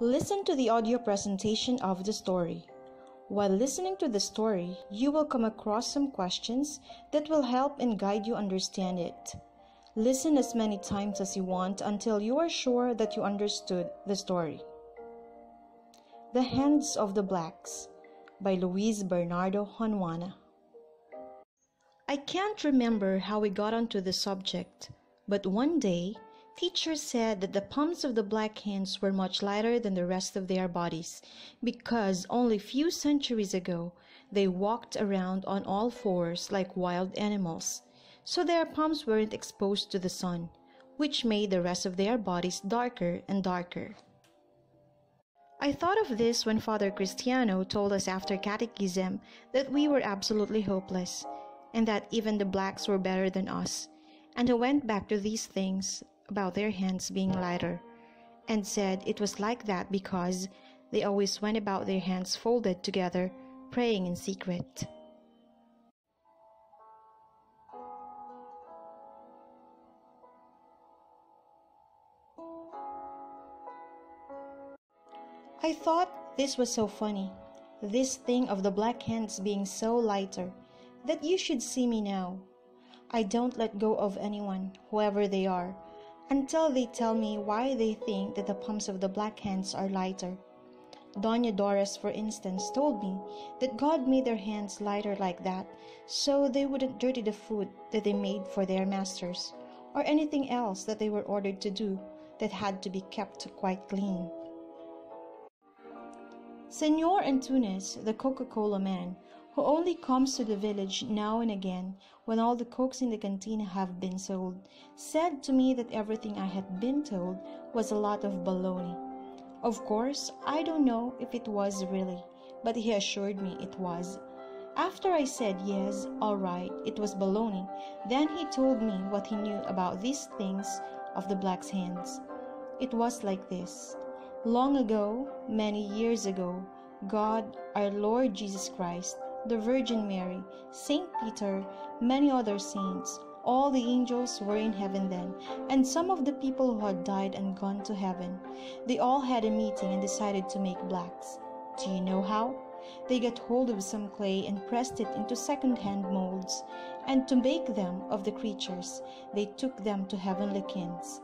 Listen to the audio presentation of the story. While listening to the story, you will come across some questions that will help and guide you understand it. Listen as many times as you want until you are sure that you understood the story. The Hands of the Blacks by Luis Bernardo Honwana I can't remember how we got onto the subject, but one day teacher said that the palms of the black hands were much lighter than the rest of their bodies because only few centuries ago they walked around on all fours like wild animals so their palms weren't exposed to the sun, which made the rest of their bodies darker and darker. I thought of this when Father Cristiano told us after catechism that we were absolutely hopeless, and that even the blacks were better than us. And I went back to these things about their hands being lighter, and said it was like that because they always went about their hands folded together, praying in secret. I thought this was so funny, this thing of the black hands being so lighter, that you should see me now. I don't let go of anyone, whoever they are, until they tell me why they think that the palms of the black hands are lighter. Dona Doris, for instance, told me that God made their hands lighter like that so they wouldn't dirty the food that they made for their masters, or anything else that they were ordered to do that had to be kept quite clean. Senor Antunes, the Coca-Cola man, who only comes to the village now and again when all the cokes in the cantina have been sold, said to me that everything I had been told was a lot of baloney. Of course, I don't know if it was really, but he assured me it was. After I said yes, all right, it was baloney, then he told me what he knew about these things of the black's hands. It was like this. Long ago, many years ago, God, our Lord Jesus Christ, the Virgin Mary, Saint Peter, many other saints, all the angels were in heaven then, and some of the people who had died and gone to heaven. They all had a meeting and decided to make blacks. Do you know how? They got hold of some clay and pressed it into second-hand molds, and to make them of the creatures, they took them to heavenly kings.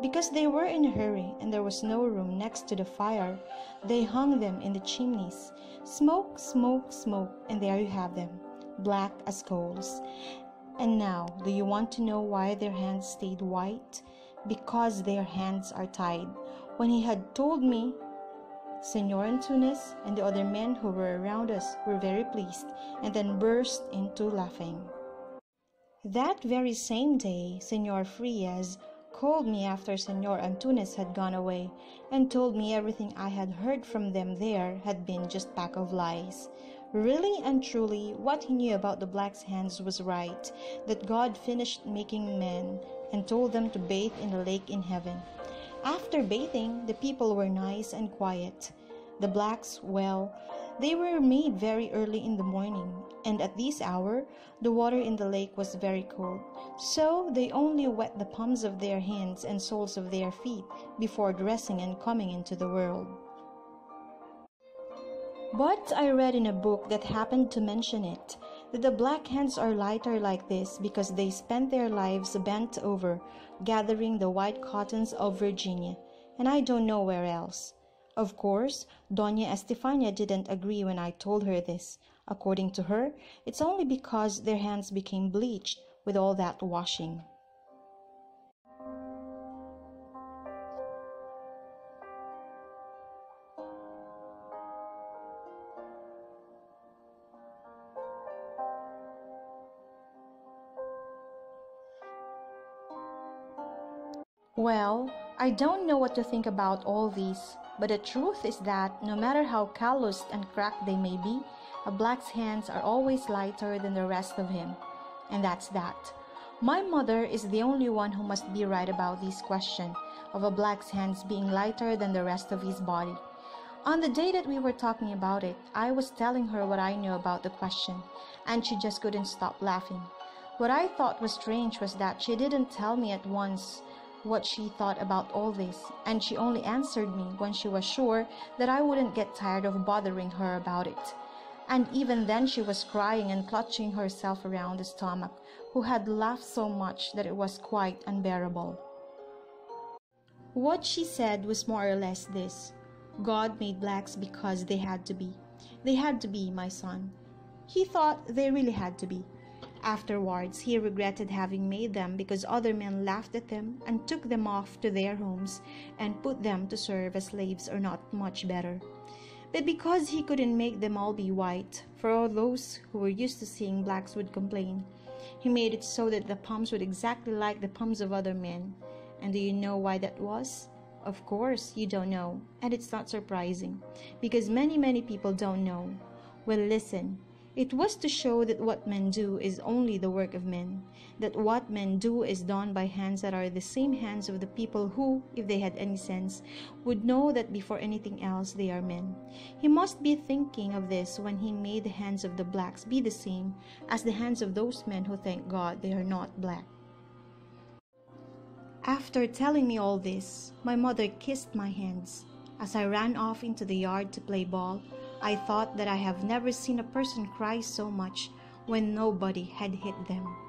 Because they were in a hurry and there was no room next to the fire, they hung them in the chimneys. Smoke, smoke, smoke, and there you have them, black as coals. And now, do you want to know why their hands stayed white? Because their hands are tied. When he had told me, Senor Antunes and the other men who were around us were very pleased, and then burst into laughing. That very same day, Senor Frias called me after Senor Antunes had gone away, and told me everything I had heard from them there had been just pack of lies. Really and truly, what he knew about the black's hands was right, that God finished making men and told them to bathe in the lake in heaven. After bathing, the people were nice and quiet. The blacks, well, they were made very early in the morning, and at this hour the water in the lake was very cold, so they only wet the palms of their hands and soles of their feet before dressing and coming into the world. But I read in a book that happened to mention it that the black hands are lighter like this because they spent their lives bent over gathering the white cottons of Virginia, and I don't know where else. Of course, Dona Estefania didn't agree when I told her this. According to her, it's only because their hands became bleached with all that washing. Well, I don't know what to think about all these, but the truth is that no matter how calloused and cracked they may be, a black's hands are always lighter than the rest of him. And that's that. My mother is the only one who must be right about this question of a black's hands being lighter than the rest of his body. On the day that we were talking about it, I was telling her what I knew about the question, and she just couldn't stop laughing. What I thought was strange was that she didn't tell me at once what she thought about all this, and she only answered me when she was sure that I wouldn't get tired of bothering her about it. And even then she was crying and clutching herself around the stomach, who had laughed so much that it was quite unbearable. What she said was more or less this God made blacks because they had to be. They had to be, my son. He thought they really had to be. Afterwards, he regretted having made them because other men laughed at them and took them off to their homes and put them to serve as slaves or not much better. But because he couldn't make them all be white, for all those who were used to seeing blacks would complain, he made it so that the palms would exactly like the palms of other men. And do you know why that was? Of course, you don't know, and it's not surprising, because many, many people don't know. Well, listen, it was to show that what men do is only the work of men, that what men do is done by hands that are the same hands of the people who, if they had any sense, would know that before anything else they are men. He must be thinking of this when he made the hands of the blacks be the same as the hands of those men who thank God they are not black. After telling me all this, my mother kissed my hands. As I ran off into the yard to play ball, I thought that I have never seen a person cry so much when nobody had hit them.